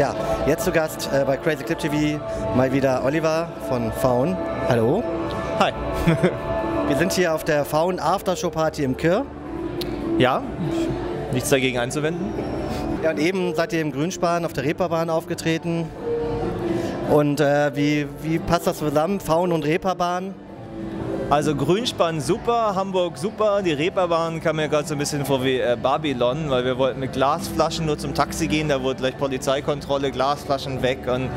Ja, jetzt zu Gast äh, bei Crazy Clip TV mal wieder Oliver von Faun. Hallo. Hi. Wir sind hier auf der Faun Aftershow Party im Kir. Ja, nichts dagegen einzuwenden. Ja, und eben seid ihr im Grünspan auf der Reeperbahn aufgetreten. Und äh, wie, wie passt das zusammen, Faun und Reeperbahn? Also Grünspann super, Hamburg super, die Reeperbahn kam mir gerade so ein bisschen vor wie äh, Babylon, weil wir wollten mit Glasflaschen nur zum Taxi gehen, da wurde gleich Polizeikontrolle, Glasflaschen weg und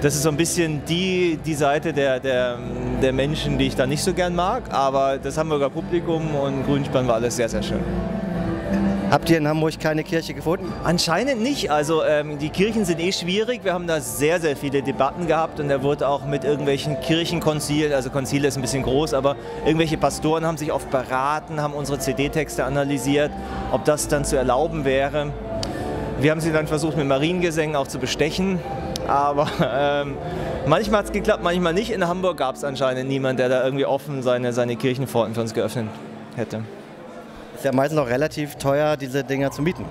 das ist so ein bisschen die, die Seite der, der, der Menschen, die ich da nicht so gern mag, aber das Hamburger Publikum und Grünspann war alles sehr, sehr schön. Habt ihr in Hamburg keine Kirche gefunden? Anscheinend nicht. Also ähm, die Kirchen sind eh schwierig. Wir haben da sehr, sehr viele Debatten gehabt und da wurde auch mit irgendwelchen Kirchenkonzilen, also Konzile ist ein bisschen groß, aber irgendwelche Pastoren haben sich oft beraten, haben unsere CD-Texte analysiert, ob das dann zu erlauben wäre. Wir haben sie dann versucht mit Mariengesängen auch zu bestechen, aber ähm, manchmal hat es geklappt, manchmal nicht. In Hamburg gab es anscheinend niemanden, der da irgendwie offen seine, seine Kirchenpforten für uns geöffnet hätte. Ist ja meistens auch relativ teuer, diese Dinger zu mieten.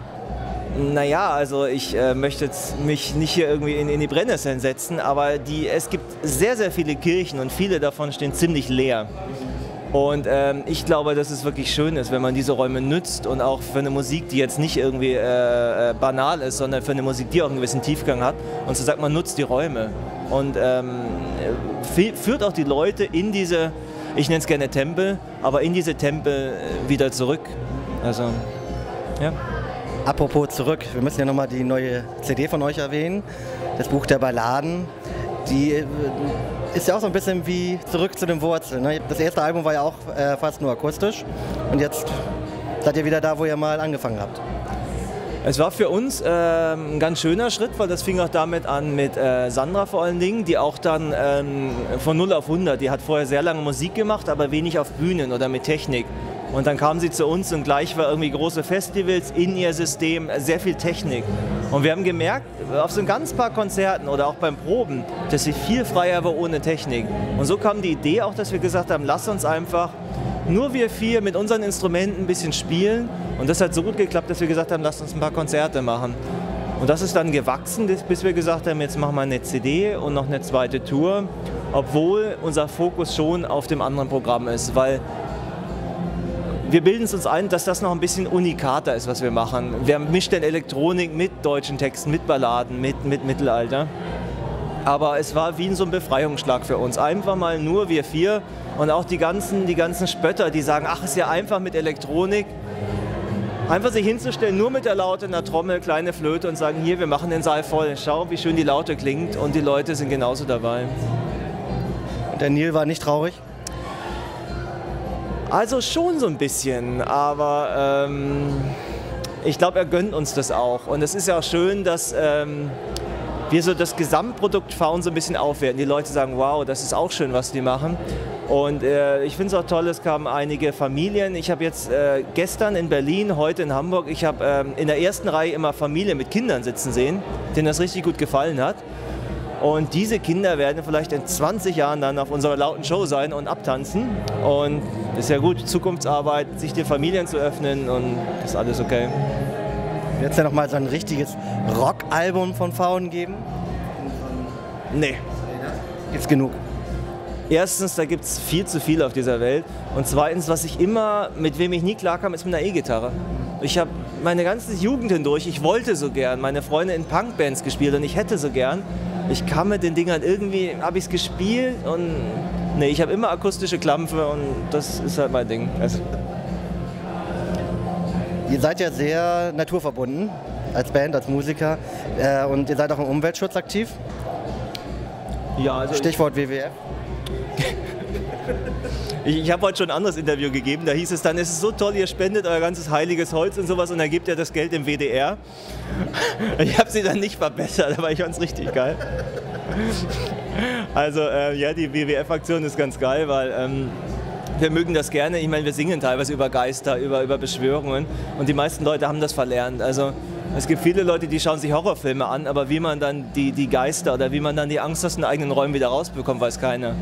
Naja, also ich äh, möchte jetzt mich nicht hier irgendwie in, in die Brennnesseln setzen, aber die, es gibt sehr, sehr viele Kirchen und viele davon stehen ziemlich leer. Und ähm, ich glaube, dass es wirklich schön ist, wenn man diese Räume nützt und auch für eine Musik, die jetzt nicht irgendwie äh, äh banal ist, sondern für eine Musik, die auch einen gewissen Tiefgang hat. Und so sagt man, nutzt die Räume und ähm, führt auch die Leute in diese, ich nenne es gerne Tempel, aber in diese Tempel äh, wieder zurück. Also, ja. Apropos zurück, wir müssen ja nochmal die neue CD von euch erwähnen, das Buch der Balladen. Die äh, ist ja auch so ein bisschen wie zurück zu den Wurzeln. Ne? Das erste Album war ja auch äh, fast nur akustisch und jetzt seid ihr wieder da, wo ihr mal angefangen habt. Es war für uns äh, ein ganz schöner Schritt, weil das fing auch damit an mit äh, Sandra vor allen Dingen, die auch dann ähm, von 0 auf 100, die hat vorher sehr lange Musik gemacht, aber wenig auf Bühnen oder mit Technik. Und dann kam sie zu uns und gleich war irgendwie große Festivals in ihr System, sehr viel Technik. Und wir haben gemerkt, auf so ein ganz paar Konzerten oder auch beim Proben, dass sie viel freier war ohne Technik. Und so kam die Idee auch, dass wir gesagt haben, lass uns einfach nur wir vier mit unseren Instrumenten ein bisschen spielen. Und das hat so gut geklappt, dass wir gesagt haben, lass uns ein paar Konzerte machen. Und das ist dann gewachsen, bis wir gesagt haben, jetzt machen wir eine CD und noch eine zweite Tour, obwohl unser Fokus schon auf dem anderen Programm ist, weil wir bilden es uns ein, dass das noch ein bisschen unikater ist, was wir machen. Wir mischen Elektronik mit deutschen Texten, mit Balladen, mit, mit Mittelalter. Aber es war wie so ein Befreiungsschlag für uns. Einfach mal nur wir vier und auch die ganzen, die ganzen Spötter, die sagen, ach, ist ja einfach mit Elektronik. Einfach sich hinzustellen, nur mit der Laute in der Trommel, kleine Flöte und sagen, hier, wir machen den Saal voll. Schau, wie schön die Laute klingt und die Leute sind genauso dabei. Und der Neil war nicht traurig? Also schon so ein bisschen, aber ähm, ich glaube, er gönnt uns das auch. Und es ist ja auch schön, dass ähm, wir so das Gesamtprodukt Faun so ein bisschen aufwerten. Die Leute sagen, wow, das ist auch schön, was die machen. Und äh, ich finde es auch toll, es kamen einige Familien. Ich habe jetzt äh, gestern in Berlin, heute in Hamburg, ich habe ähm, in der ersten Reihe immer Familien mit Kindern sitzen sehen, denen das richtig gut gefallen hat. Und diese Kinder werden vielleicht in 20 Jahren dann auf unserer lauten Show sein und abtanzen. Und ist ja gut, Zukunftsarbeit, sich den Familien zu öffnen und ist alles okay. Wird es ja nochmal so ein richtiges Rockalbum von Faun geben? Nee. Gibt's genug. Erstens, da gibt es viel zu viel auf dieser Welt. Und zweitens, was ich immer, mit wem ich nie klarkam, ist mit einer E-Gitarre. Ich habe meine ganze Jugend hindurch, ich wollte so gern, meine Freunde in Punkbands gespielt und ich hätte so gern ich kam mit den Dingern irgendwie, habe ich es gespielt und nee, ich habe immer akustische Klampfe und das ist halt mein Ding. Also. Ihr seid ja sehr naturverbunden als Band, als Musiker äh, und ihr seid auch im Umweltschutz aktiv. Ja, also Stichwort WWF. Ich, ich habe heute schon ein anderes Interview gegeben, da hieß es dann, es ist so toll, ihr spendet euer ganzes heiliges Holz und sowas und dann gebt ihr das Geld im WDR. Ich habe sie dann nicht verbessert, aber ich fand es richtig geil. Also äh, ja, die WWF-Aktion ist ganz geil, weil ähm, wir mögen das gerne. Ich meine, wir singen teilweise über Geister, über, über Beschwörungen und die meisten Leute haben das verlernt. Also es gibt viele Leute, die schauen sich Horrorfilme an, aber wie man dann die, die Geister oder wie man dann die Angst aus den eigenen Räumen wieder rausbekommt, weiß keiner.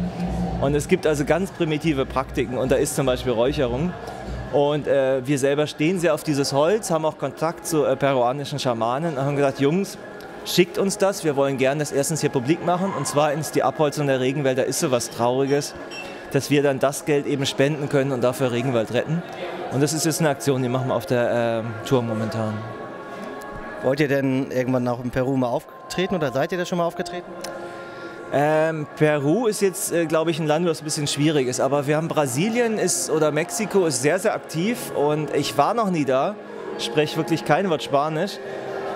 Und es gibt also ganz primitive Praktiken und da ist zum Beispiel Räucherung. Und äh, wir selber stehen sehr auf dieses Holz, haben auch Kontakt zu äh, peruanischen Schamanen und haben gesagt, Jungs, schickt uns das. Wir wollen gern das erstens hier publik machen und zweitens die Abholzung der Regenwälder ist so was Trauriges, dass wir dann das Geld eben spenden können und dafür Regenwald retten. Und das ist jetzt eine Aktion, die machen wir auf der äh, Tour momentan. Wollt ihr denn irgendwann auch in Peru mal auftreten oder seid ihr da schon mal aufgetreten? Ähm, Peru ist jetzt, äh, glaube ich, ein Land, was ein bisschen schwierig ist. Aber wir haben Brasilien ist, oder Mexiko ist sehr, sehr aktiv und ich war noch nie da, spreche wirklich kein Wort Spanisch.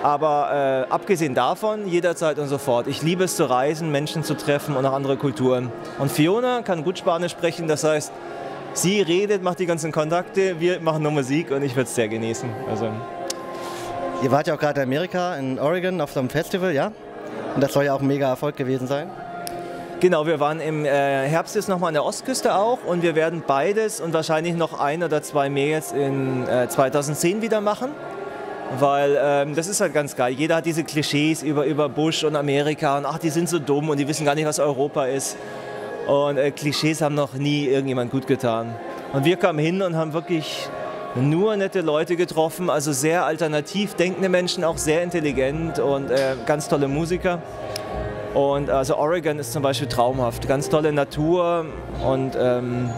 Aber äh, abgesehen davon, jederzeit und sofort. Ich liebe es zu reisen, Menschen zu treffen und auch andere Kulturen. Und Fiona kann gut Spanisch sprechen, das heißt, sie redet, macht die ganzen Kontakte, wir machen nur Musik und ich würde es sehr genießen. Also. Ihr wart ja auch gerade in Amerika, in Oregon, auf so einem Festival, ja? Und das soll ja auch ein mega Erfolg gewesen sein. Genau, wir waren im äh, Herbst jetzt nochmal an der Ostküste auch und wir werden beides und wahrscheinlich noch ein oder zwei mehr jetzt in äh, 2010 wieder machen. Weil ähm, das ist halt ganz geil. Jeder hat diese Klischees über, über Bush und Amerika und ach, die sind so dumm und die wissen gar nicht, was Europa ist. Und äh, Klischees haben noch nie irgendjemand gut getan. Und wir kamen hin und haben wirklich nur nette Leute getroffen, also sehr alternativ denkende Menschen, auch sehr intelligent und äh, ganz tolle Musiker. Und also Oregon ist zum Beispiel traumhaft, ganz tolle Natur und ähm,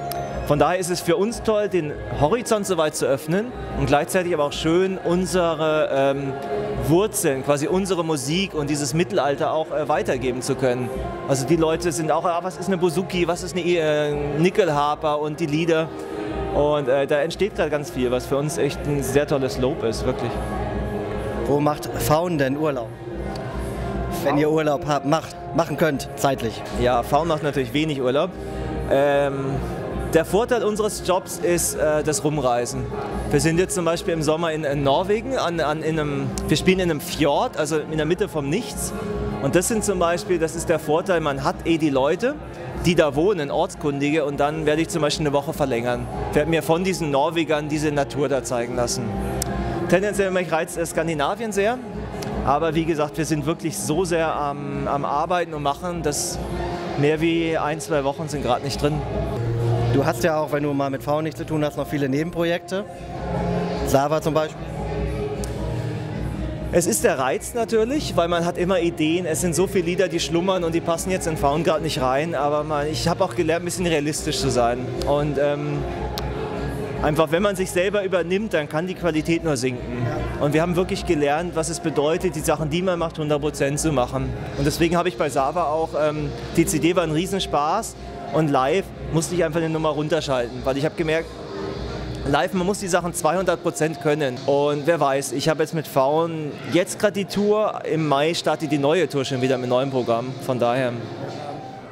von daher ist es für uns toll, den Horizont so weit zu öffnen und gleichzeitig aber auch schön, unsere ähm, Wurzeln, quasi unsere Musik und dieses Mittelalter auch äh, weitergeben zu können. Also die Leute sind auch, ah, was ist eine Bouzouki, was ist eine äh, Nickelharper und die Lieder. Und äh, da entsteht gerade ganz viel, was für uns echt ein sehr tolles Lob ist, wirklich. Wo macht Faun denn Urlaub? Wenn ihr Urlaub habt, macht, machen könnt, zeitlich. Ja, Faun macht natürlich wenig Urlaub. Ähm, der Vorteil unseres Jobs ist äh, das Rumreisen. Wir sind jetzt zum Beispiel im Sommer in, in Norwegen, an, an, in einem, wir spielen in einem Fjord, also in der Mitte vom Nichts. Und das sind zum Beispiel, das ist der Vorteil, man hat eh die Leute, die da wohnen, Ortskundige, und dann werde ich zum Beispiel eine Woche verlängern. Ich werde mir von diesen Norwegern diese Natur da zeigen lassen. Tendenziell mich reizt Skandinavien sehr, aber wie gesagt, wir sind wirklich so sehr am, am Arbeiten und Machen, dass mehr wie ein, zwei Wochen sind gerade nicht drin. Du hast ja auch, wenn du mal mit Frauen nichts zu tun hast, noch viele Nebenprojekte. Sava zum Beispiel. Es ist der Reiz natürlich, weil man hat immer Ideen. Es sind so viele Lieder, die schlummern und die passen jetzt in Faun gerade nicht rein. Aber man, ich habe auch gelernt, ein bisschen realistisch zu sein. Und ähm, einfach, wenn man sich selber übernimmt, dann kann die Qualität nur sinken. Und wir haben wirklich gelernt, was es bedeutet, die Sachen, die man macht, 100% zu machen. Und deswegen habe ich bei Sava auch, ähm, die CD war ein Riesenspaß und live musste ich einfach eine Nummer runterschalten, weil ich habe gemerkt, live, man muss die Sachen 200% können. Und wer weiß, ich habe jetzt mit Faun jetzt gerade die Tour, im Mai startet die neue Tour schon wieder mit neuem Programm, von daher.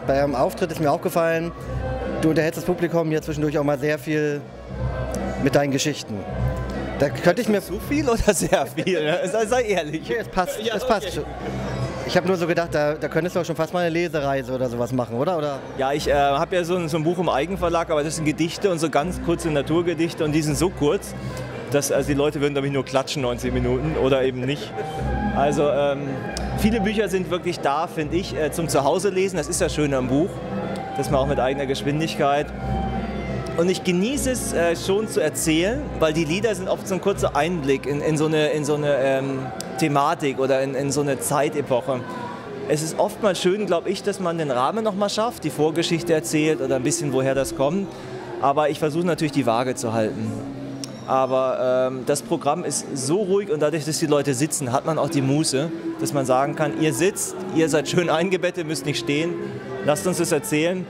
Bei eurem Auftritt ist mir aufgefallen, du unterhältst das Publikum ja zwischendurch auch mal sehr viel mit deinen Geschichten. Da könnte ich mir. Zu viel oder sehr viel? sei, sei ehrlich. es passt. Ja, es passt. Okay. Ich habe nur so gedacht, da, da könntest du auch schon fast mal eine Lesereise oder sowas machen, oder? oder? Ja, ich äh, habe ja so ein, so ein, Buch im Eigenverlag, aber das sind Gedichte und so ganz kurze Naturgedichte und die sind so kurz, dass also die Leute würden damit nur klatschen 90 Minuten oder eben nicht. Also ähm, viele Bücher sind wirklich da, finde ich, äh, zum Zuhause lesen. Das ist ja schön am Buch, dass man auch mit eigener Geschwindigkeit und ich genieße es äh, schon zu erzählen, weil die Lieder sind oft so ein kurzer Einblick in, in so eine, in so eine ähm, Thematik oder in, in so eine Zeitepoche. Es ist oftmals schön, glaube ich, dass man den Rahmen nochmal schafft, die Vorgeschichte erzählt oder ein bisschen, woher das kommt. Aber ich versuche natürlich die Waage zu halten. Aber ähm, das Programm ist so ruhig und dadurch, dass die Leute sitzen, hat man auch die Muße, dass man sagen kann, ihr sitzt, ihr seid schön eingebettet, müsst nicht stehen, lasst uns das erzählen.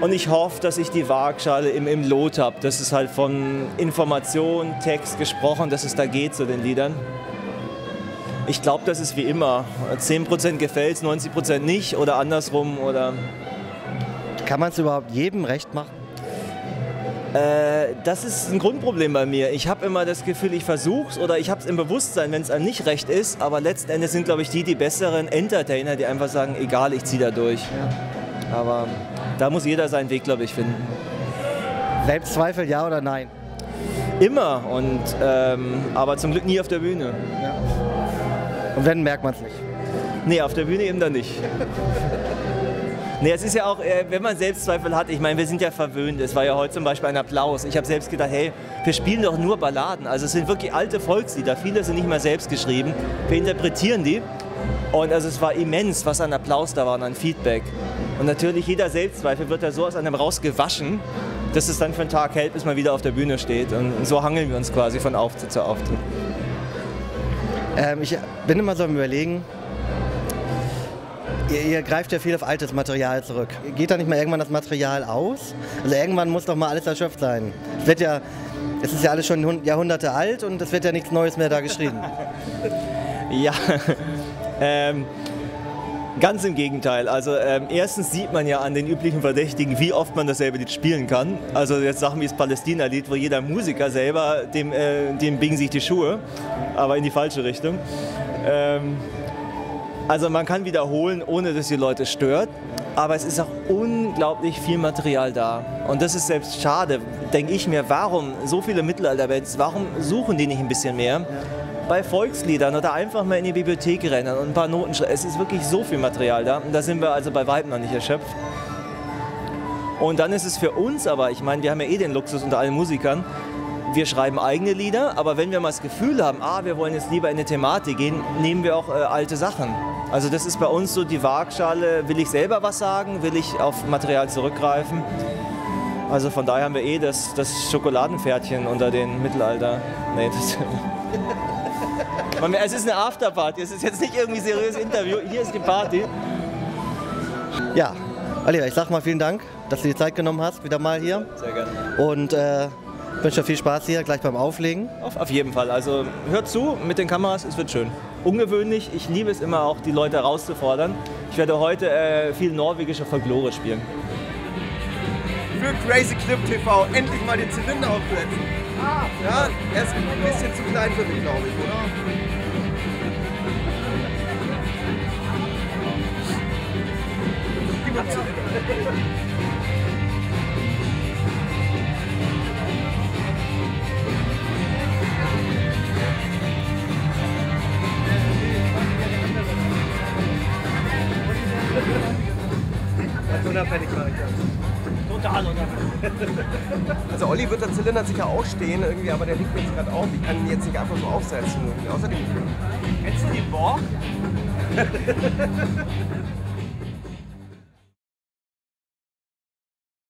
Und ich hoffe, dass ich die Waagschale im, im Lot habe. Das ist halt von Information, Text gesprochen, dass es da geht zu den Liedern. Ich glaube, das ist wie immer. 10% gefällt es, 90% nicht oder andersrum. Oder Kann man es überhaupt jedem recht machen? Äh, das ist ein Grundproblem bei mir. Ich habe immer das Gefühl, ich versuche es oder ich habe es im Bewusstsein, wenn es einem nicht recht ist. Aber letzten Endes sind, glaube ich, die die besseren Entertainer, die einfach sagen, egal, ich ziehe da durch. Ja. Aber da muss jeder seinen Weg, glaube ich, finden. Selbstzweifel, ja oder nein? Immer, und, ähm, aber zum Glück nie auf der Bühne. Ja. Und wenn, merkt man es nicht? Nee, auf der Bühne eben dann nicht. Nee, es ist ja auch, äh, wenn man Selbstzweifel hat, ich meine, wir sind ja verwöhnt. Es war ja heute zum Beispiel ein Applaus. Ich habe selbst gedacht, hey, wir spielen doch nur Balladen. Also es sind wirklich alte Volkslieder. Viele sind nicht mal selbst geschrieben. Wir interpretieren die. Und also es war immens, was an Applaus da war und an Feedback. Und natürlich jeder Selbstzweifel wird da so aus einem rausgewaschen, dass es dann für einen Tag hält, bis man wieder auf der Bühne steht. Und so hangeln wir uns quasi von Auftritt zu Auftritt. Ähm, ich bin immer so am Überlegen, ihr, ihr, greift ja viel auf altes Material zurück. Geht da nicht mal irgendwann das Material aus? Also irgendwann muss doch mal alles erschöpft sein. Es wird ja, es ist ja alles schon Jahrhunderte alt und es wird ja nichts Neues mehr da geschrieben. ja, ähm, Ganz im Gegenteil. Also ähm, erstens sieht man ja an den üblichen Verdächtigen, wie oft man dasselbe Lied spielen kann. Also jetzt Sachen wie das Palästina-Lied, wo jeder Musiker selber, dem, äh, dem biegen sich die Schuhe, aber in die falsche Richtung. Ähm, also man kann wiederholen, ohne dass die Leute stört. Aber es ist auch unglaublich viel Material da. Und das ist selbst schade, denke ich mir, warum so viele Mittelalterbands, warum suchen die nicht ein bisschen mehr? Bei Volksliedern oder einfach mal in die Bibliothek rennen und ein paar Noten schreiben. Es ist wirklich so viel Material da. Und da sind wir also bei weitem noch nicht erschöpft. Und dann ist es für uns aber, ich meine, wir haben ja eh den Luxus unter allen Musikern, wir schreiben eigene Lieder, aber wenn wir mal das Gefühl haben, ah, wir wollen jetzt lieber in eine Thematik gehen, nehmen wir auch äh, alte Sachen. Also das ist bei uns so die Waagschale, will ich selber was sagen, will ich auf Material zurückgreifen. Also von daher haben wir eh das, das Schokoladenpferdchen unter den Mittelalter. Nee, das es ist eine Afterparty, es ist jetzt nicht irgendwie ein seriöses Interview. Hier ist die Party. Ja, Oliver, ich sag mal vielen Dank, dass du die Zeit genommen hast, wieder mal hier. Sehr gerne. Und äh, wünsche dir viel Spaß hier, gleich beim Auflegen. Auf, auf, jeden Fall. Also hört zu mit den Kameras, es wird schön. Ungewöhnlich, ich liebe es immer auch, die Leute herauszufordern. Ich werde heute äh, viel norwegische Folklore spielen. Für Crazy Clip TV endlich mal den Zylinder aufsetzen. Ja, er ist ein bisschen zu klein für mich, glaube ich, oder? Unabhängig Also Olli wird der Zylinder sicher ausstehen irgendwie, aber der liegt jetzt gerade auf. Ich kann ihn jetzt nicht einfach so aufsetzen. Außerdem. Kennst du den Borg?